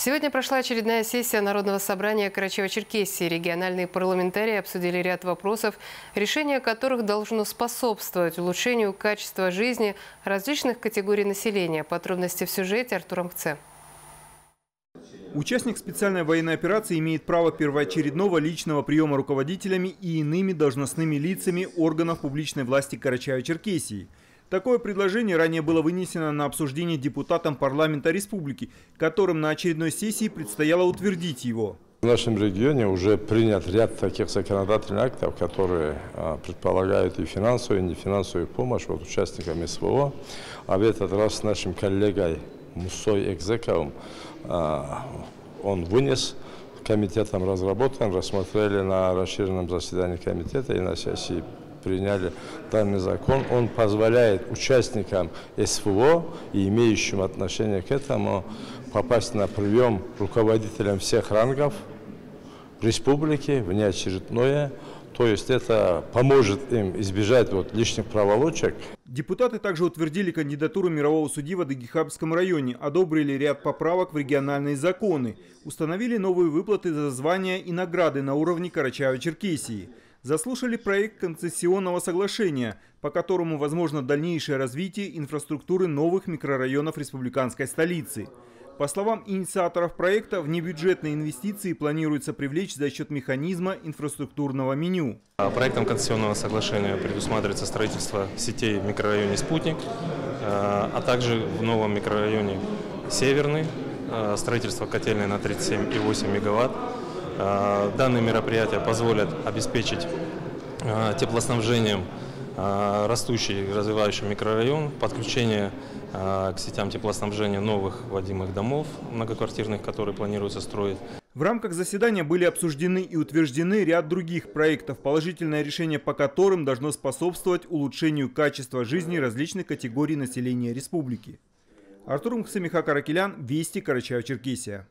Сегодня прошла очередная сессия Народного собрания Карачаево-Черкесии. Региональные парламентарии обсудили ряд вопросов, решение которых должно способствовать улучшению качества жизни различных категорий населения. Подробности в сюжете Артур Мкце. Участник специальной военной операции имеет право первоочередного личного приема руководителями и иными должностными лицами органов публичной власти Карачаево-Черкесии – Такое предложение ранее было вынесено на обсуждение депутатам парламента республики, которым на очередной сессии предстояло утвердить его. В нашем регионе уже принят ряд таких законодательных актов, которые а, предполагают и финансовую, и нефинансовую помощь вот, участникам СВО. А в этот раз с нашим коллегой Мусой Экзековым а, он вынес комитетом разработан, рассмотрели на расширенном заседании комитета и на сессии приняли данный закон, он позволяет участникам СВО и имеющим отношение к этому попасть на прием руководителям всех рангов республики, внеочередное. То есть это поможет им избежать вот лишних проволочек. Депутаты также утвердили кандидатуру мирового судьи в Адыгихабском районе, одобрили ряд поправок в региональные законы, установили новые выплаты за звания и награды на уровне Карачаева-Черкесии – заслушали проект концессионного соглашения, по которому возможно дальнейшее развитие инфраструктуры новых микрорайонов республиканской столицы. По словам инициаторов проекта, внебюджетные инвестиции планируется привлечь за счет механизма инфраструктурного меню. Проектом концессионного соглашения предусматривается строительство сетей в микрорайоне «Спутник», а, а также в новом микрорайоне «Северный», а, строительство котельной на 37,8 мегаватт, Э, данные мероприятия позволят обеспечить э, теплоснабжением э, растущий и развивающий микрорайон, подключение к сетям теплоснабжения новых вводимых домов многоквартирных, которые планируется строить. В рамках заседания были обсуждены и утверждены ряд других проектов, положительное решение по которым должно способствовать улучшению качества жизни различных категорий населения республики. Артур Мхсамиха Каракелян, Вести, Карачаево-Черкесия.